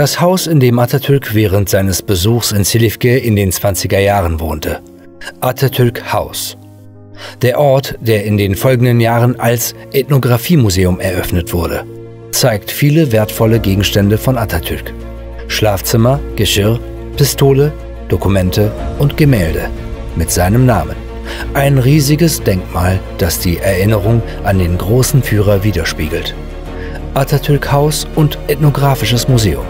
Das Haus, in dem Atatürk während seines Besuchs in Silifke in den 20er Jahren wohnte. Atatürk Haus. Der Ort, der in den folgenden Jahren als Ethnographiemuseum eröffnet wurde, zeigt viele wertvolle Gegenstände von Atatürk. Schlafzimmer, Geschirr, Pistole, Dokumente und Gemälde mit seinem Namen. Ein riesiges Denkmal, das die Erinnerung an den großen Führer widerspiegelt. Atatürk Haus und Ethnographisches Museum.